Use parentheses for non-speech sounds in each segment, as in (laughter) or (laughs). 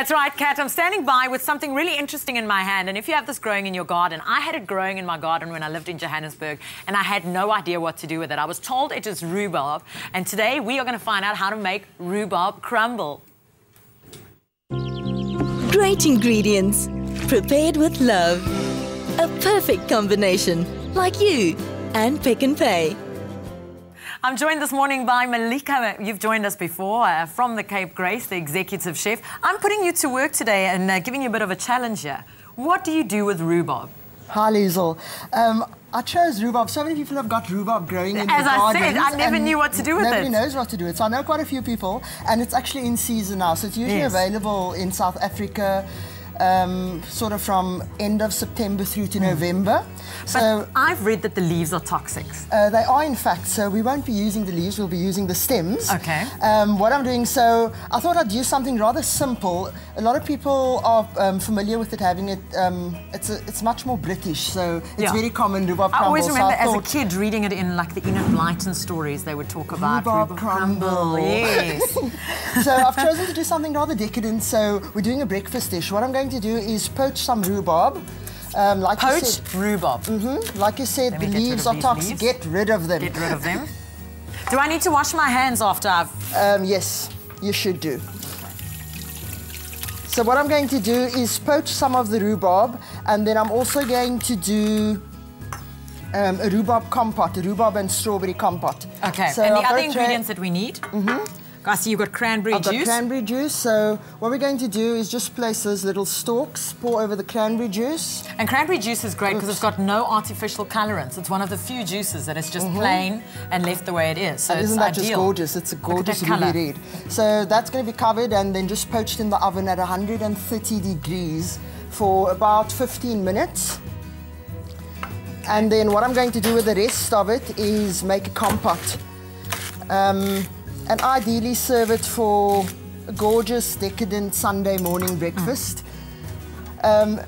That's right, Kat. I'm standing by with something really interesting in my hand. And if you have this growing in your garden, I had it growing in my garden when I lived in Johannesburg, and I had no idea what to do with it. I was told it is rhubarb, and today we are going to find out how to make rhubarb crumble. Great ingredients, prepared with love. A perfect combination, like you and Pick n Pay. I'm joined this morning by Malika. You've joined us before uh, from the Cape Grace, the executive chef. I'm putting you to work today and uh, giving you a bit of a challenge here. What do you do with rhubarb? Hi, Liesl. Um, I chose rhubarb. So many people have got rhubarb growing in As their I gardens. said, I never knew what to do with nobody it. Nobody knows what to do with it. So I know quite a few people, and it's actually in season now. So it's usually Yes. available in South Africa, um, sort of from end of September through to November. So I've read that the leaves are toxic. uh, they are, in fact. So we won't be using the leaves. We'll be using the stems. Okay. Um, what I'm doing, so I thought I'd use something rather simple. A lot of people are um, familiar with it, having it. Um, it's a, it's much more British, so it's Yeah. very common rhubarb I crumble. always so remember I as a kid reading it in like the Enid Blyton stories. They would talk about Rhubarb crumble. Yes. (laughs) so I've chosen to do something rather decadent. So we're doing a breakfast dish. What I'm going to do is poach some rhubarb. Um, like you Poached said, rhubarb. Mm -hmm, like you said, the leaves are toxic. leaves. Get rid of them. Get rid of them. (laughs) Do I need to wash my hands after I've Um, yes, you should do. So what I'm going to do is poach some of the rhubarb, and then I'm also going to do um, a rhubarb compote, a rhubarb and strawberry compote. Okay, So and the I've other ingredients that we need? Mm-hmm. I see you've got cranberry I've got juice. cranberry juice. So what we're going to do is just place those little stalks, pour over the cranberry juice. and cranberry juice is great because it's got no artificial colorants. It's one of the few juices that is just plain and left the way it is. So. And it's isn't that ideal. just gorgeous? It's a gorgeous ruby red. So that's going to be covered and then just poached in the oven at 130 degrees for about 15 minutes. And then what I'm going to do with the rest of it is make a compote. Um, and ideally serve it for a gorgeous, decadent Sunday morning breakfast. Um,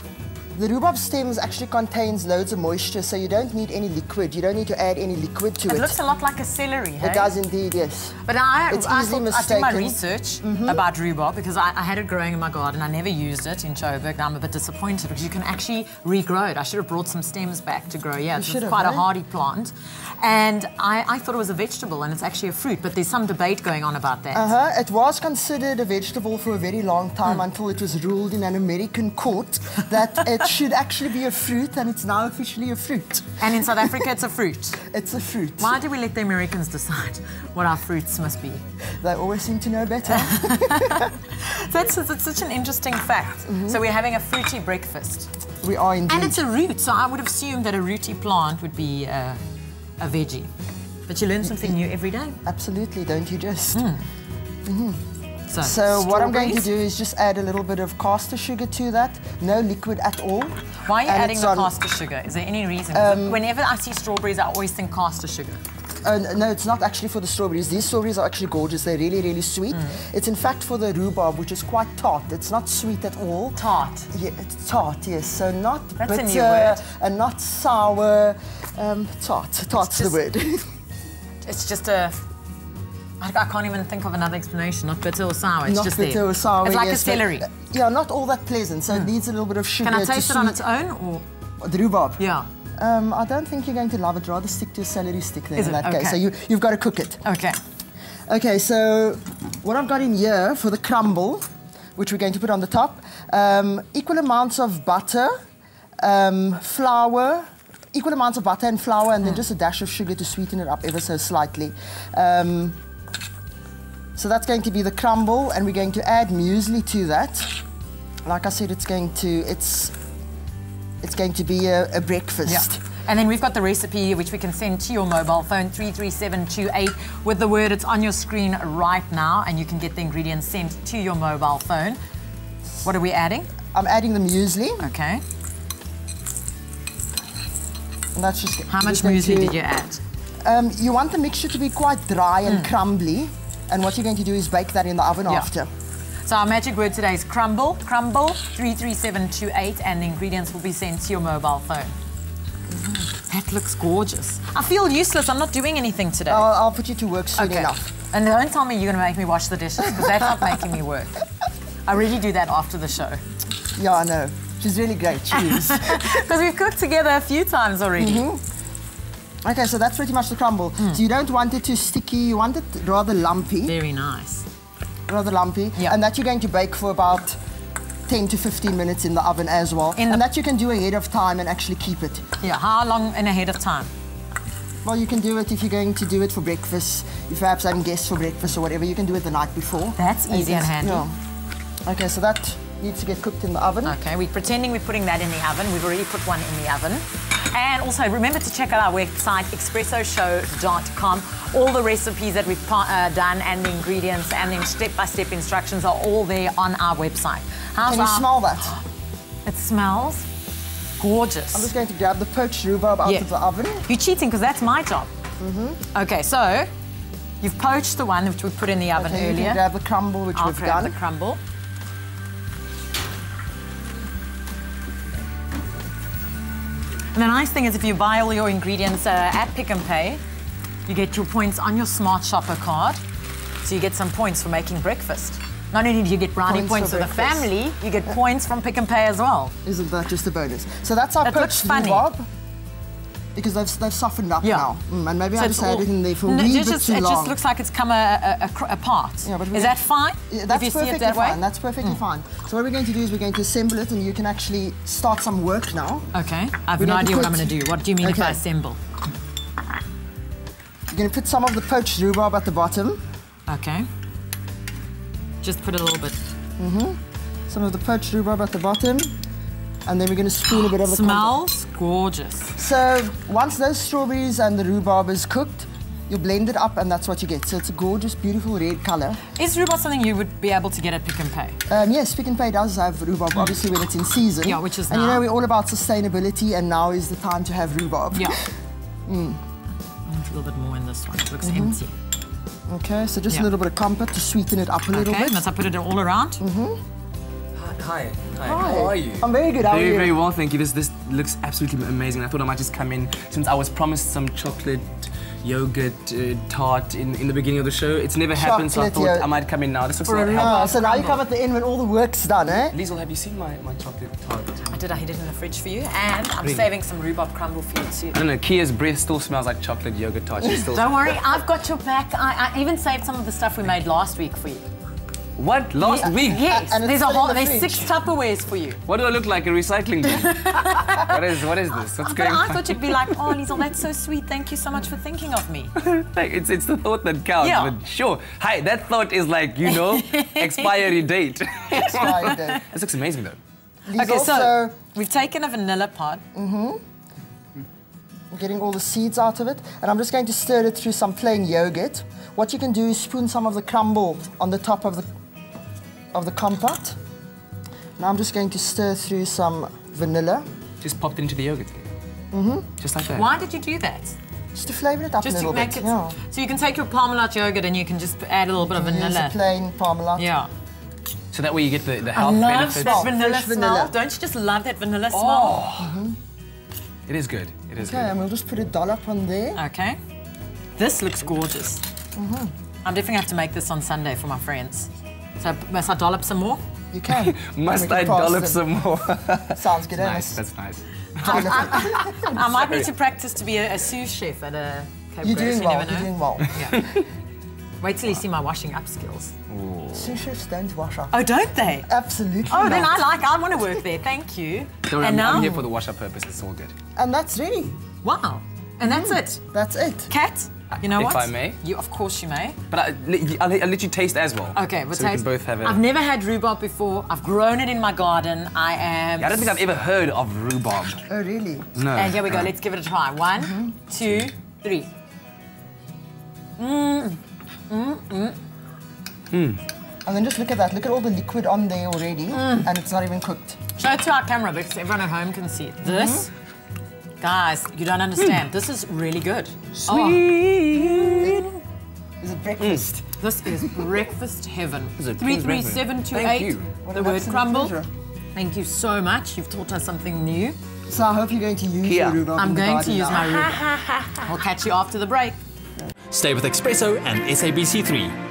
the rhubarb stems actually contains loads of moisture, so you don't need any liquid. You don't need to add any liquid to It it. looks a lot like a celery, hey? It does indeed, yes. But I, It's I, easily thought, I did my mistaken. research about rhubarb because I, I had it growing in my garden. I never used it in Joburg. I'm a bit disappointed because you can actually regrow it. I should have brought some stems back to grow. Yeah, it's quite a eh? hardy plant. And I, I thought it was a vegetable and it's actually a fruit, but there's some debate going on about that. Uh-huh. It was considered a vegetable for a very long time until it was ruled in an American court that (laughs) it should actually be a fruit, and it's now officially a fruit. And in South Africa, it's a fruit. (laughs) It's a fruit. Why do we let the Americans decide what our fruits must be? They always seem to know better. (laughs) That's, that's such an interesting fact. Mm-hmm. So we're having a fruity breakfast. we are indeed. And it's a root, so I would assume that a rooty plant would be uh, a veggie. But you learn something mm-hmm. new every day. Absolutely, don't you just? Hmm. Mm-hmm. So, So what I'm going to do is just add a little bit of caster sugar to that. No liquid at all. Why are you And adding the on- caster sugar? Is there any reason? 'Cause Whenever I see strawberries, I always think caster sugar. Uh, no, it's not actually for the strawberries. These strawberries are actually gorgeous. They're really, really sweet. Mm. It's in fact for the rhubarb, which is quite tart. It's not sweet at all. Tart. Yeah, it's tart, yes. So not That's a bitter new word. and not sour. Um, tart. Tart's the word. (laughs) It's just a. I, I can't even think of another explanation. Not bitter or sour. It's not just bitter there. or sour. It's like yes, a but, celery. uh, yeah, not all that pleasant. So it needs a little bit of sugar. Can I taste it on its own, or The rhubarb. yeah? Um, I don't think you're going to love it. Rather stick to a celery stick then Is in that case. So you, you've got to cook it. Okay. Okay, so what I've got in here for the crumble, which we're going to put on the top, um, equal amounts of butter, um, flour, equal amounts of butter and flour, and then just a dash of sugar to sweeten it up ever so slightly. Um, so that's going to be the crumble, and we're going to add muesli to that. Like I said, it's going to it's it's going to be a, a breakfast. Yeah. And then we've got the recipe here, which we can send to your mobile phone, 33728, with the word it's on your screen right now, and you can get the ingredients sent to your mobile phone. What are we adding? I'm adding the muesli, Okay. and that's just How much muesli to- did you add? Um, you want the mixture to be quite dry and crumbly, and what you're going to do is bake that in the oven Hmm. Yeah. after. So our magic word today is crumble, crumble, 33728, and the ingredients will be sent to your mobile phone. That looks gorgeous. I feel useless. I'm not doing anything today. I'll, I'll put you to work soon enough. And don't tell me you're going to make me wash the dishes because that's not making me work. (laughs) I really do that after the show. Yeah, I know. She's really great. She is. (laughs) Because we've cooked together a few times already. Okay, so that's pretty much the crumble. Hmm. So you don't want it too sticky. You want it rather lumpy. Very nice. rather lumpy. Yeah. And that you're going to bake for about 10 to 15 minutes in the oven as well. In and that you can do ahead of time and actually keep it. Yeah, how long in ahead of time? Well, you can do it if you're going to do it for breakfast. If you're perhaps having guests for breakfast or whatever, you can do it the night before. That's And easy and handy. yeah. Okay, so that needs to get cooked in the oven. Okay, we're pretending we're putting that in the oven. We've already put one in the oven. And also remember to check out our website, expressoshow.com. All the recipes that we've uh, done and the ingredients and the step-by-step instructions are all there on our website. How's Can you our- smell that? (gasps) It smells gorgeous. I'm just going to grab the poached rhubarb out Yeah. of the oven. You're cheating because that's my job. Mm-hmm. Okay, so you've poached the one which we put in the oven Okay, you earlier. can grab the crumble, which I'll we've grab done. the crumble. And the nice thing is if you buy all your ingredients uh, at Pick n Pay, you get your points on your Smart Shopper card. So you get some points for making breakfast. Not only do you get brownie Points points, for for, the family, you get points from Pick n Pay as well. Isn't that just a bonus? So that's our That funny. rhubarb. Because they've, they've softened up Yeah. now. Mm, and maybe So I just had it in there for a No, wee it bit just, too it long. just looks like it's come a, a, a, apart. Yeah, but is that fine? Yeah, that's if you see perfectly it that way? fine. That's perfectly fine. So what we're going to do is we're going to assemble it, and you can actually start some work now. Okay, I have We're no idea what I'm going to do. What do you mean if I assemble? You're going to put some of the poached rhubarb at the bottom, Okay. Just put a little bit. Mm-hmm. some of the poached rhubarb at the bottom, and then we're going to spoon a bit of the Smells gorgeous. So once those strawberries and the rhubarb is cooked, you blend it up, and that's what you get. So it's a gorgeous, beautiful red color. Is rhubarb something you would be able to get at Pick n Pay? Um, yes, Pick n Pay does have rhubarb, obviously when it's in season. Yeah, which is And you know we're all about sustainability, and now is the time to have rhubarb. Yeah. (laughs) Mm. I want a little bit more in this one. It looks Mm-hmm. empty. Okay, so just Yeah. a little bit of compote to sweeten it up a little bit. Okay, bit. must I put it all around? Hi. Hi. Hi. How are you? I'm very good. How are Very, you? very well, thank you. This this looks absolutely amazing. I thought I might just come in since I was promised some chocolate yogurt uh, tart in, in the beginning of the show. It's never happened, so I thought yo- I might come in now. This looks For a like Ah, so now you come at the end when all the work's done, eh? Liesel, have you seen my, my chocolate tart? I did. I hid it in the fridge for you, and I'm Really? saving some rhubarb crumble for you too. I don't know, Kia's breath still smells like chocolate yogurt tart. She (laughs) still Don't worry, I've got your back. I, I even saved some of the stuff we made last week for you. What? Last week? Yes, and there's a still in whole. the There's fridge. six Tupperwares for you. What do I look like? A recycling bin? (laughs) what is what is this? What's But going I on? thought you'd be like, oh, Liesel, that's so (laughs) sweet. Thank you so much for thinking of me. (laughs) It's it's the thought that counts. Yeah. But sure. Hi, that thought is like, you know, expiry date. Expired date. this looks amazing though. These Okay, also so we've taken a vanilla pod. Mm-hmm. I'm getting all the seeds out of it, and I'm just going to stir it through some plain yogurt. What you can do is spoon some of the crumble on the top of the of the compote. Now I'm just going to stir through some vanilla, Just popped into the yogurt. Mm-hmm. Just like that. Why did you do that? just to flavour it up Just a little to bit. Just to make bit. it. yeah. So you can take your Parmalat yogurt and you can just add a little bit of Use vanilla. the plain Parmalat. Yeah. So that way you get the, the I health love benefits. that Smell, vanilla fresh smell. vanilla. Don't you just love that vanilla smell? It is good. It is Okay, good. and we'll just put a dollop on there. Okay. This looks gorgeous. Mm-hmm. I'm definitely going to have to make this on Sunday for my friends. So must I dollop some more? You can. (laughs) Must can I dollop them. some more? (laughs) Sounds good, eh? nice. That's nice. (laughs) I might need to practice to be a, a sous chef at a Cape You're doing you well. never You're doing well. Yeah. Wait till you see my washing up skills. Sous chefs don't wash up. Oh, don't they? Absolutely. Oh, then I like. I want to work there. Thank you. Don't and I'm, now, I'm here for the wash-up purpose. It's all good. And that's ready. wow. And that's it. That's it. Cat, you know If what? If I may. You, of course, you may. But I, I'll, I'll let you taste as well. Okay, we'll so we taste. can both have it. I've never had rhubarb before. I've grown it in my garden. I am. I don't think I've ever heard of rhubarb. Oh, really? No. And here we go. Let's give it a try. One, Mm-hmm. two, three. Mm. Mm, mm. Hmm. And then just look at that. Look at all the liquid on there already, Mm. and it's not even cooked. Show it to our camera because everyone at home can see it. This, mm-hmm. Guys, you don't understand. This is really good. Oh, Is it breakfast? Mm. this is breakfast heaven. is a Three Queen's three breakfast. seven two Thank you. The word crumble. pleasure. Thank you so much. You've taught us something new. So I hope you're going to use Kia. your rhubarb I'm going to use now. my (laughs) rhubarb. I'll catch you after the break. Stay with Expresso and SABC3.